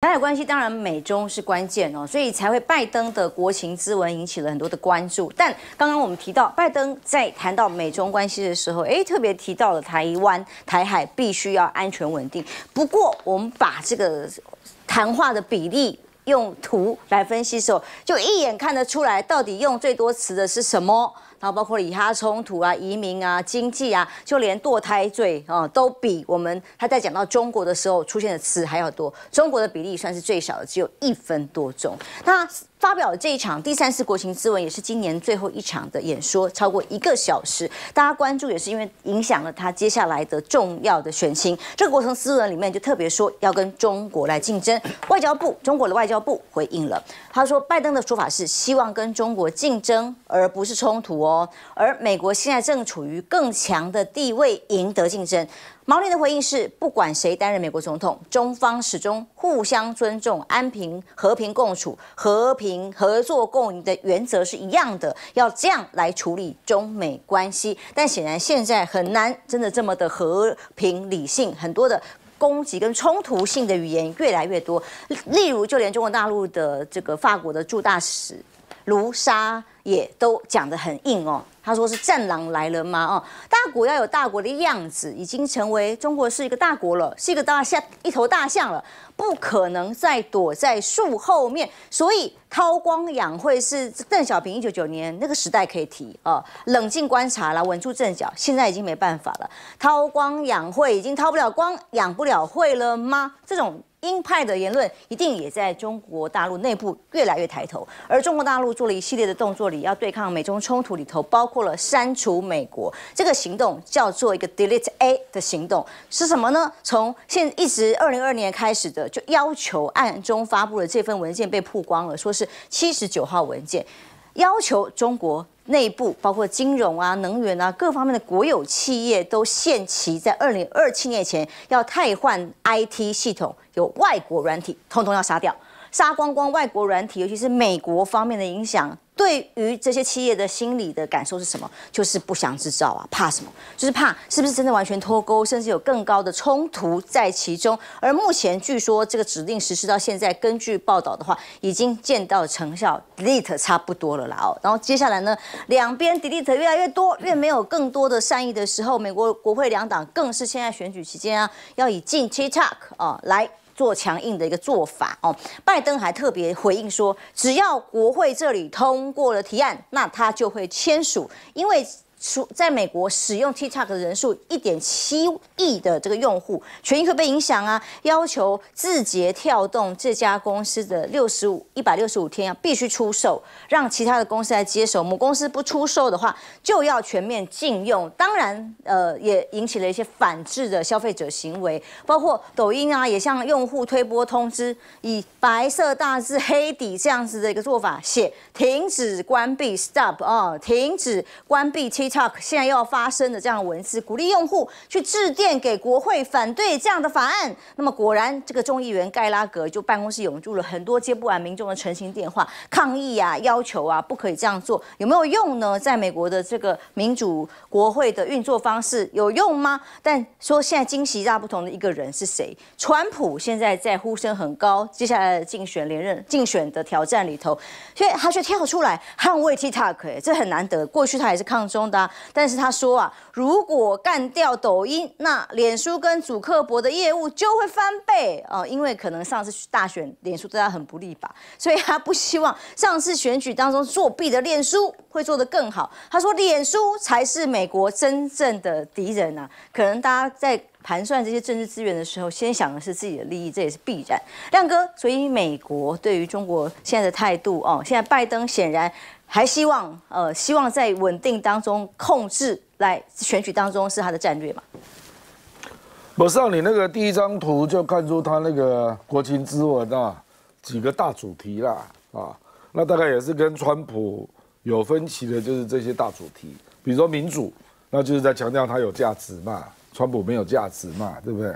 台海关系当然美中是关键哦，所以才会拜登的国情咨文引起了很多的关注。但刚刚我们提到，拜登在谈到美中关系的时候，诶，特别提到了台湾、台海必须要安全稳定。不过，我们把这个谈话的比例用图来分析的时候，就一眼看得出来，到底用最多词的是什么。然后包括以哈冲突啊、移民啊、经济啊，就连堕胎罪啊，都比我们他在讲到中国的时候出现的词还要多。中国的比例算是最小的，只有一分多钟。那。发表这一场第三次国情咨文，也是今年最后一场的演说，超过一个小时。大家关注也是因为影响了他接下来的重要的选情。这个国情咨文里面就特别说要跟中国来竞争。外交部，中国的外交部回应了，他说拜登的说法是希望跟中国竞争，而不是冲突哦。而美国现在正处于更强的地位，赢得竞争。毛宁的回应是：不管谁担任美国总统，中方始终互相尊重、安平、和平共处、和平合作共赢的原则是一样的，要这样来处理中美关系。但显然现在很难真的这么的和平理性，很多的攻击跟冲突性的语言越来越多。例如，就连中国大陆的这个法国的驻大使卢沙也都讲得很硬哦。他说是战狼来了吗？哦，大国要有大国的样子，已经成为中国是一个大国了，是一个大象，一头大象了，不可能再躲在树后面。所以韬光养晦是邓小平一九九年那个时代可以提啊，冷静观察了，稳住阵脚。现在已经没办法了，韬光养晦已经韬不了光，养不了晦了吗？这种。鹰派的言论一定也在中国大陆内部越来越抬头，而中国大陆做了一系列的动作里，要对抗美中冲突里头，包括了删除美国这个行动，叫做一个 Delete A 的行动，是什么呢？从现一直二零二年开始的，就要求暗中发布的这份文件被曝光了，说是七十九号文件，要求中国。内部包括金融啊、能源啊各方面的国有企业都限期在二零二七年前要汰换 IT 系统，有外国软体，通通要杀掉，杀光光外国软体，尤其是美国方面的影响。对于这些企业的心理的感受是什么？就是不想制造啊，怕什么？就是怕是不是真的完全脱钩，甚至有更高的冲突在其中。而目前据说这个指令实施到现在，根据报道的话，已经见到成效，delete 差不多了啦哦。然后接下来呢，两边 delete 越来越多，越没有更多的善意的时候，美国国会两党更是现在选举期间啊，要以禁 TikTok 啊来。做强硬的一个做法哦，拜登还特别回应说，只要国会这里通过了提案，那他就会签署，因为。出在美国使用 TikTok 的人数一点七亿的这个用户权益会被影响啊，要求字节跳动这家公司的六十五一百六十五天要必须出售，让其他的公司来接手。母公司不出售的话，就要全面禁用。当然，呃，也引起了一些反制的消费者行为，包括抖音啊，也向用户推播通知，以白色大字黑底这样子的一个做法写停止关闭 Stop 啊，停止关闭 T。TikTok 现在要发生的这样的文字，鼓励用户去致电给国会反对这样的法案。那么果然，这个众议员盖拉格就办公室涌入了很多接不完民众的澄清电话，抗议啊，要求啊，不可以这样做，有没有用呢？在美国的这个民主国会的运作方式有用吗？但说现在惊喜大不同的一个人是谁？川普现在在呼声很高，接下来竞选连任、竞选的挑战里头，所以他却跳出来捍卫 TikTok，哎，这很难得。过去他也是抗中的。但是他说啊，如果干掉抖音，那脸书跟主客博的业务就会翻倍哦，因为可能上次大选脸书对他很不利吧，所以他不希望上次选举当中作弊的脸书会做得更好。他说，脸书才是美国真正的敌人啊！可能大家在盘算这些政治资源的时候，先想的是自己的利益，这也是必然。亮哥，所以美国对于中国现在的态度哦，现在拜登显然。还希望呃，希望在稳定当中控制来选举当中是他的战略嘛？我上你那个第一张图就看出他那个国情咨文啊，几个大主题啦啊，那大概也是跟川普有分歧的，就是这些大主题，比如说民主，那就是在强调它有价值嘛，川普没有价值嘛，对不对？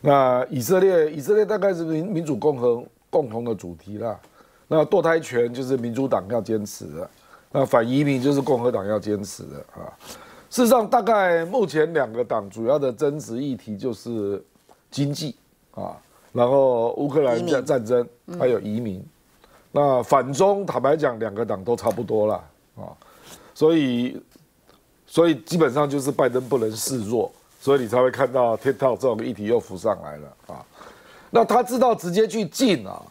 那以色列，以色列大概是民民主共和共同的主题啦。那堕胎权就是民主党要坚持的，那反移民就是共和党要坚持的啊。事实上，大概目前两个党主要的争执议题就是经济啊，然后乌克兰移民战战争，还有移民。那反中坦白讲，两个党都差不多了，啊，所以所以基本上就是拜登不能示弱，所以你才会看到 TikTok 这种议题又浮上来了啊。那他知道直接去进啊，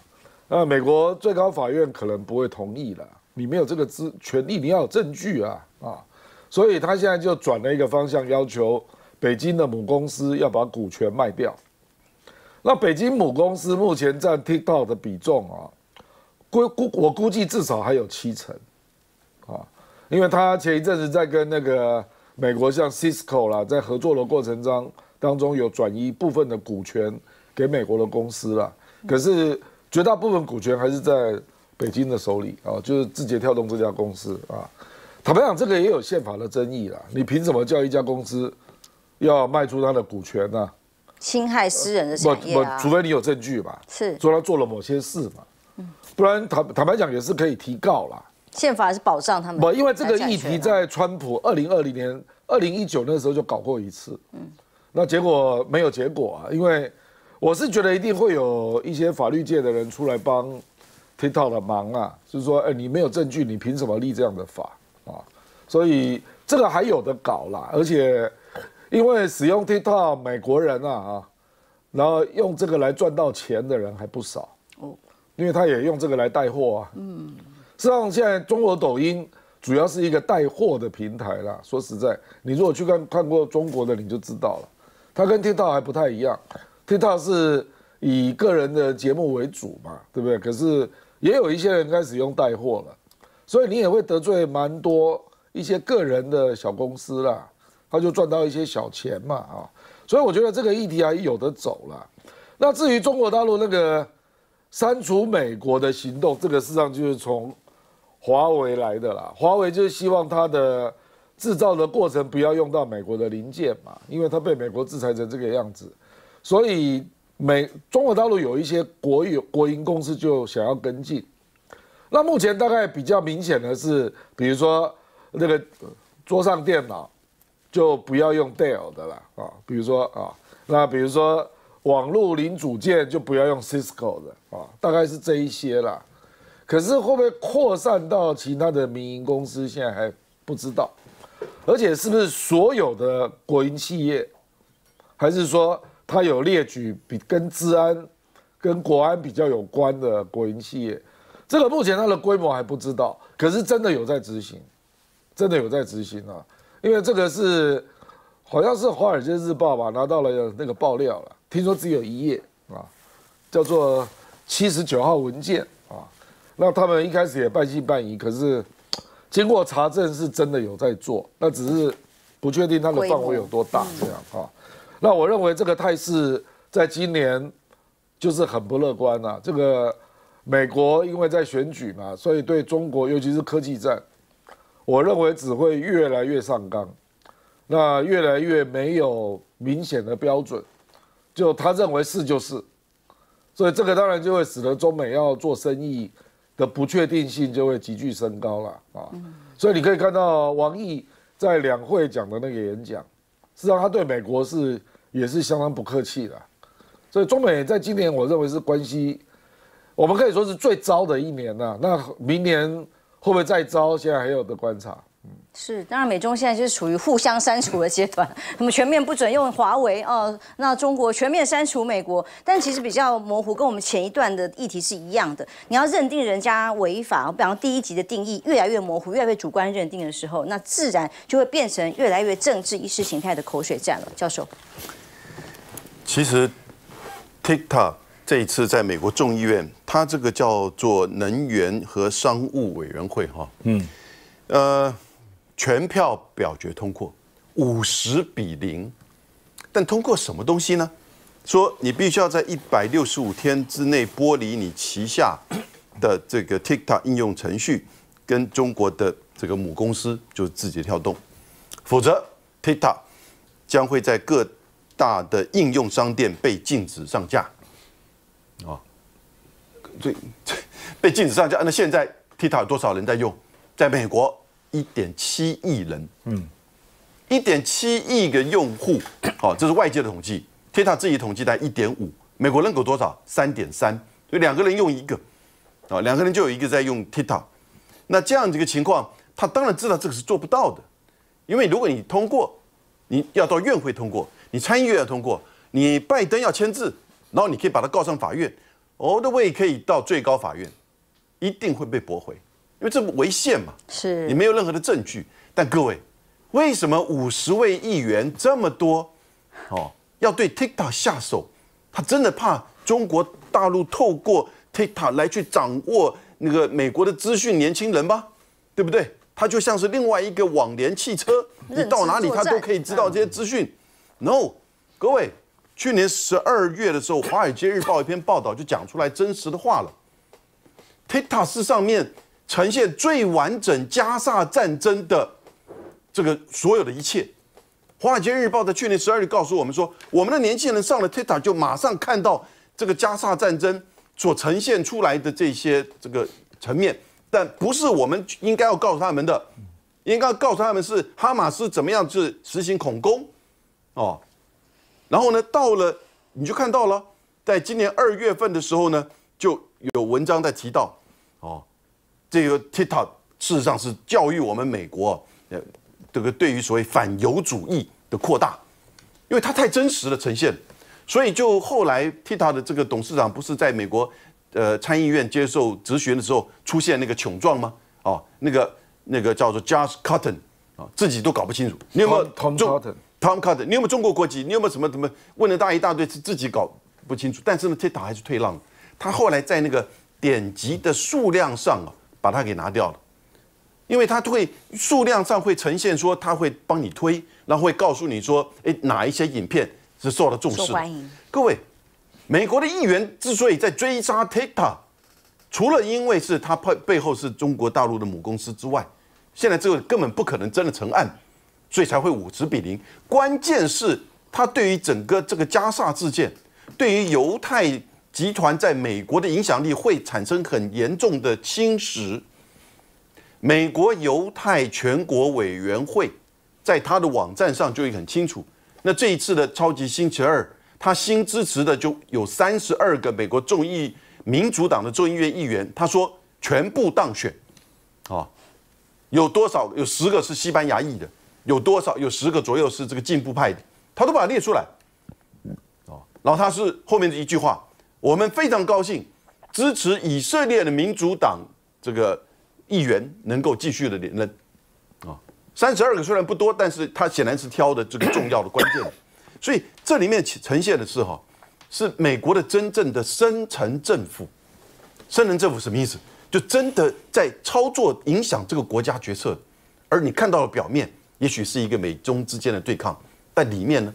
那美国最高法院可能不会同意了，你没有这个资权利，你要有证据啊啊，所以他现在就转了一个方向，要求北京的母公司要把股权卖掉。那北京母公司目前占 TikTok 的比重啊，估估我估计至少还有七成，啊，因为他前一阵子在跟那个美国像 Cisco 啦，在合作的过程中当中有转移部分的股权给美国的公司啦，可是绝大部分股权还是在北京的手里啊，就是字节跳动这家公司啊。坦白讲，这个也有宪法的争议啦，你凭什么叫一家公司要卖出它的股权呢、侵害私人的产业啊，，除非你有证据吧，是。说他做了某些事嘛，不然坦坦白讲也是可以提告啦。宪法是保障他们不，因为这个议题在川普二零二零年、二零一九那时候就搞过一次，嗯。那结果没有结果啊，因为我是觉得一定会有一些法律界的人出来帮 TikTok 的忙啊，就是说，哎，你没有证据，你凭什么立这样的法啊？所以这个还有的搞啦，而且因为使用 TikTok 美国人啊啊，然后用这个来赚到钱的人还不少哦因为他也用这个来带货啊，嗯。实际上，现在中国抖音主要是一个带货的平台啦。说实在，你如果去看看过中国的，你就知道了，它跟 TikTok 还不太一样。TikTok 是以个人的节目为主嘛，对不对？可是也有一些人开始用带货了，所以你也会得罪蛮多一些个人的小公司啦，他就赚到一些小钱嘛啊。所以我觉得这个议题还有得走了。那至于中国大陆那个删除美国的行动，这个事实上就是从华为来的啦。华为就是希望它的制造的过程不要用到美国的零件嘛，因为它被美国制裁成这个样子，所以美中国大陆有一些国有国营公司就想要跟进。那目前大概比较明显的是，比如说那个桌上电脑就不要用 Dell 的啦啊，比如说啊，那比如说网络零组件就不要用 Cisco 的啊，大概是这一些啦。可是会不会扩散到其他的民营公司，现在还不知道。而且是不是所有的国营企业，还是说它有列举比跟治安、跟国安比较有关的国营企业？这个目前它的规模还不知道，可是真的有在执行，真的有在执行啊。因为这个是好像是《华尔街日报》吧拿到了那个爆料了，听说只有一页啊，叫做七十九号文件啊。那他们一开始也半信半疑，可是经过查证是真的有在做，那只是不确定它的范围有多大这样啊。那我认为这个态势在今年就是很不乐观啊。这个美国因为在选举嘛，所以对中国尤其是科技战，我认为只会越来越上纲，那越来越没有明显的标准，就他认为是就是，所以这个当然就会使得中美要做生意的不确定性就会急剧升高了啊。所以你可以看到王毅在两会讲的那个演讲，实际上他对美国是也是相当不客气的，所以中美在今年我认为是关系，我们可以说是最糟的一年呐、那明年会不会再糟，现在还有的观察。是，当然美中现在就是处于互相删除的阶段，那么全面不准用华为哦，那中国全面删除美国，但其实比较模糊，跟我们前一段的议题是一样的。你要认定人家违法，比方第一集的定义越来越模糊，越来越主观认定的时候，那自然就会变成越来越政治意识形态的口水战了。教授，其实 TikTok 这一次在美国众议院，它这个叫做能源和商务委员会哈，嗯，呃，全票表决通过，五十比零，但通过什么东西呢？说你必须要在一百六十五天之内剥离你旗下的这个 TikTok 应用程序跟中国的这个母公司，就是字节跳动，否则 TikTok 将会在各大的应用商店被禁止上架。啊，所以被禁止上架。那现在 TikTok 有多少人在用？在美国一点七亿人，嗯，一点七亿个用户，好、这是外界的统计，TikTok 自己统计在一点五，美国人口多少？三点三，所以两个人用一个，啊，两个人就有一个在用 TikTok。那这样的一个情况，他当然知道这个是做不到的，因为如果你通过，你要到院会通过，你参议院要通过，你拜登要签字，然后你可以把它告上法院，all the way 可以到最高法院，一定会被驳回，因为这违宪嘛，是你没有任何的证据。但各位，为什么五十位议员这么多，哦，要对 TikTok 下手？他真的怕中国大陆透过 TikTok 来去掌握那个美国的资讯，年轻人吗？对不对？他就像是另外一个网联汽车，你到哪里他都可以知道这些资讯。No，各位，去年十二月的时候，《华尔街日报》一篇报道就讲出来真实的话了。TikTok 是上面呈现最完整加沙战争的这个所有的一切。《华尔街日报》在去年十二月告诉我们说，我们的年轻人上了 TikTok 就马上看到这个加沙战争所呈现出来的这些这个层面，但不是我们应该要告诉他们的，应该告诉他们是哈马斯怎么样去实行恐攻，哦，然后呢，到了你就看到了，在今年二月份的时候呢，就有文章在提到，哦，这个 TikTok 事实上是教育我们美国，呃，这个对于所谓反犹主义的扩大，因为它太真实的呈现，所以就后来 TikTok 的这个董事长不是在美国呃参议院接受质询的时候出现那个窘状吗？哦，那个那个叫做 Josh Cotton 啊，自己都搞不清楚，你有没有 Tom 中 Cotton 你有没有中国国籍？你有没有什么什么问了大一大堆，是自己搞不清楚。但是呢，TikTok 还是退让，他后来在那个点击的数量上啊，把它给拿掉了。因为它会数量上会呈现说，它会帮你推，然后会告诉你说，哎，哪一些影片是受到重视欢迎。各位，美国的议员之所以在追杀 TikTok，除了因为是他背背后是中国大陆的母公司之外，现在这个根本不可能真的成案，所以才会五十比零。关键是它对于整个这个加沙事件，对于犹太集团在美国的影响力会产生很严重的侵蚀。美国犹太全国委员会在他的网站上就会很清楚。那这一次的超级星期二，他新支持的就有三十二个美国众议民主党的众议院议员，他说全部当选，啊，有多少？有十个是西班牙裔的，有多少？有十个左右是这个进步派的，他都把它列出来，啊，然后他是后面的一句话，我们非常高兴支持以色列的民主党这个议员能够继续的连任，啊，三十二个虽然不多，但是他显然是挑的这个重要的关键，所以这里面呈现的是哈，是美国的真正的深层政府，深层政府什么意思？就真的在操作影响这个国家决策，而你看到的表面也许是一个美中之间的对抗，但里面呢，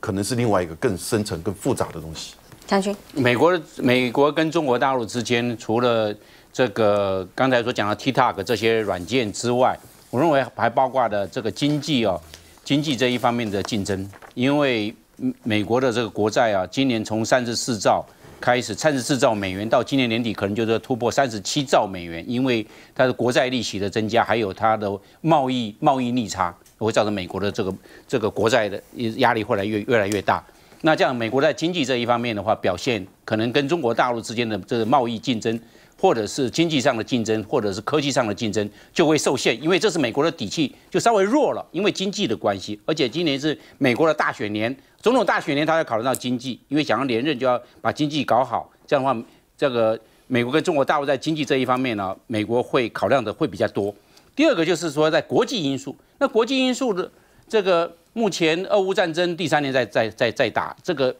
可能是另外一个更深层、更复杂的东西。将军，美国美国跟中国大陆之间，除了这个刚才所讲的 TikTok 这些软件之外，我认为还包括的这个经济哦，经济这一方面的竞争。因为美国的这个国债啊，今年从三十四兆开始，三十四兆美元到今年年底可能就是突破三十七兆美元，因为它的国债利息的增加，还有它的贸易贸易逆差，会造成美国的这个这个国债的压力会来越越来越大。那这样，美国在经济这一方面的话，表现可能跟中国大陆之间的这个贸易竞争，或者是经济上的竞争，或者是科技上的竞争，就会受限，因为这是美国的底气就稍微弱了，因为经济的关系。而且今年是美国的大选年，总统大选年，他要考虑到经济，因为想要连任就要把经济搞好。这样的话，这个美国跟中国大陆在经济这一方面呢，美国会考量的会比较多。第二个就是说，在国际因素，那国际因素的这个目前俄乌战争第三年在在在在打这个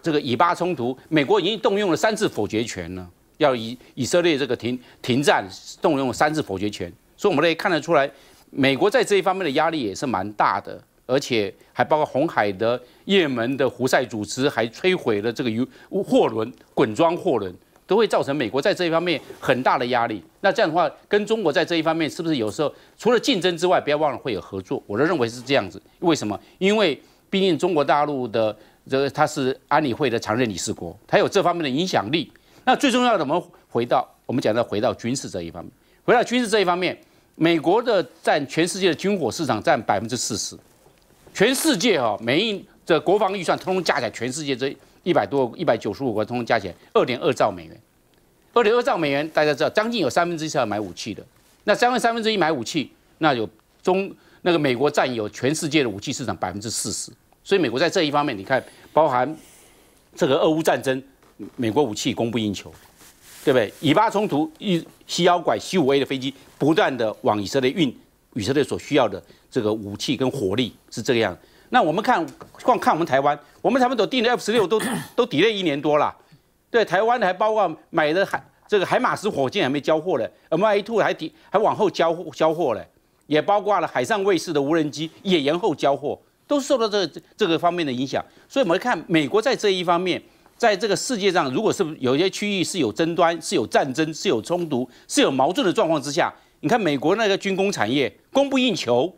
这个以巴冲突，美国已经动用了三次否决权了，要以以色列这个停停战动用了三次否决权，所以我们可以看得出来，美国在这一方面的压力也是蛮大的，而且还包括红海的、也门的胡塞组织，还摧毁了这个油货轮、滚装货轮。都会造成美国在这一方面很大的压力。那这样的话，跟中国在这一方面是不是有时候除了竞争之外，不要忘了会有合作？我的认为是这样子。为什么？因为毕竟中国大陆的这个它是安理会的常任理事国，它有这方面的影响力。那最重要的，我们回到我们讲到回到军事这一方面，回到军事这一方面，美国的占全世界的军火市场占百分之四十，全世界哈、每一的国防预算通通加起来，全世界这一百多一百九十五个通通加起来二点二兆美元，二点二兆美元，大家知道将近有三分之一是要买武器的。那三分三分之一买武器，那有中那个美国占有全世界的武器市场百分之四十，所以美国在这一方面，你看包含这个俄乌战争，美国武器供不应求，对不对？以巴冲突，一西妖拐 C 五 A 的飞机不断的往以色列运以色列所需要的这个武器跟火力是这个样。那我们看光看我们台湾，我们他们都订的 F 十六都 都抵了一年多了，对，台湾还包括买的海这个海马斯火箭还没交货嘞，M I two 还抵还往后交交货嘞，也包括了海上卫士的无人机也延后交货，都受到这这个方面的影响。所以我们看美国在这一方面，在这个世界上，如果是有一些区域是有争端、是有战争、是有冲突、是有矛盾的状况之下，你看美国那个军工产业供不应求，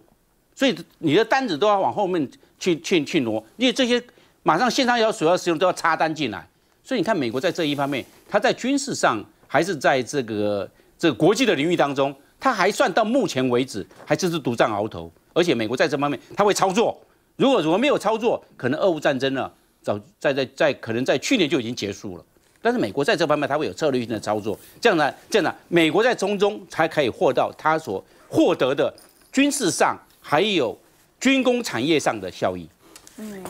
所以你的单子都要往后面。去去去挪，因为这些马上线上要所要使用都要插单进来，所以你看美国在这一方面，它在军事上还是在这个这个国际的领域当中，它还算到目前为止还真是独占鳌头。而且美国在这方面，它会操作。如果如果没有操作，可能俄乌战争呢，早在在在可能在去年就已经结束了。但是美国在这方面，它会有策略性的操作。这样呢，这样呢，美国在中中才可以获到它所获得的军事上还有。军工产业上的效益。嗯。